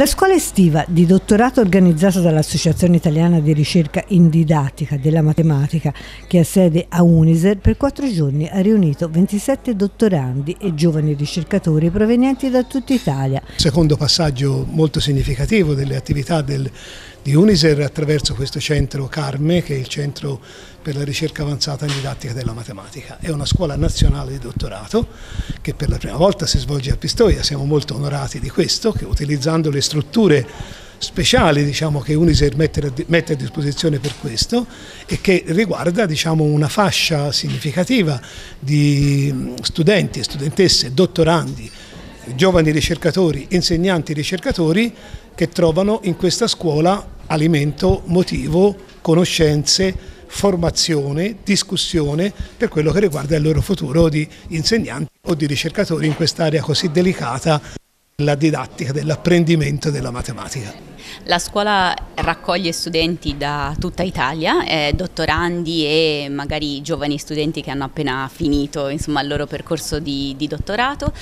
La scuola estiva di dottorato organizzata dall'Associazione Italiana di Ricerca in Didattica della Matematica, che ha sede a Uniser, per quattro giorni ha riunito 27 dottorandi e giovani ricercatori provenienti da tutta Italia. Secondo passaggio molto significativo delle attività del, di Uniser attraverso questo centro CARME, che è il centro per la ricerca avanzata in didattica della matematica. È una scuola nazionale di dottorato che per la prima volta si svolge a Pistoia, siamo molto onorati di questo, che utilizzando le strutture speciali diciamo, che Uniser mette, a disposizione per questo e che riguarda diciamo, una fascia significativa di studenti e studentesse, dottorandi, giovani ricercatori, insegnanti ricercatori che trovano in questa scuola alimento, motivo, conoscenze, formazione, discussione per quello che riguarda il loro futuro di insegnanti o di ricercatori in quest'area così delicata, la didattica dell'apprendimento della matematica. La scuola raccoglie studenti da tutta Italia, eh, dottorandi e magari giovani studenti che hanno appena finito insomma, il loro percorso di, di dottorato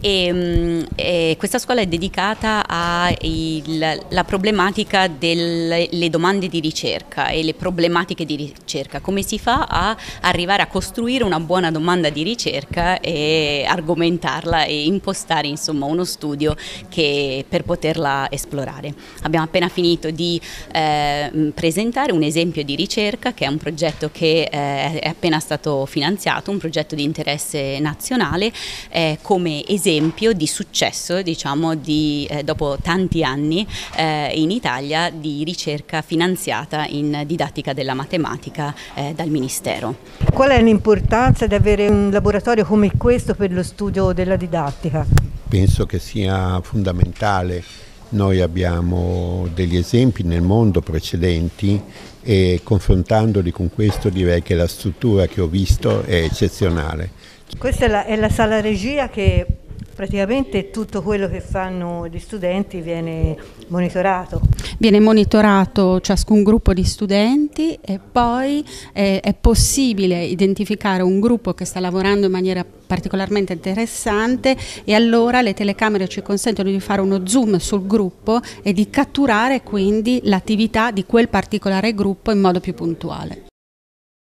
e, mm, e, questa scuola è dedicata alla problematica delle domande di ricerca e le problematiche di ricerca, come si fa a arrivare a costruire una buona domanda di ricerca e argomentarla e impostare insomma, uno studio che, per poterla esplorare. Abbiamo appena finito di eh, presentare un esempio di ricerca che è un progetto che eh, è appena stato finanziato, un progetto di interesse nazionale eh, come esempio esempio di successo, diciamo, di, eh, dopo tanti anni eh, in Italia di ricerca finanziata in didattica della matematica eh, dal Ministero. Qual è l'importanza di avere un laboratorio come questo per lo studio della didattica? Penso che sia fondamentale. Noi abbiamo degli esempi nel mondo precedenti e confrontandoli con questo direi che la struttura che ho visto è eccezionale. Questa è la, è la sala regia che praticamente tutto quello che fanno gli studenti viene monitorato. Viene monitorato ciascun gruppo di studenti e poi eh, è possibile identificare un gruppo che sta lavorando in maniera particolarmente interessante e allora le telecamere ci consentono di fare uno zoom sul gruppo e di catturare quindi l'attività di quel particolare gruppo in modo più puntuale.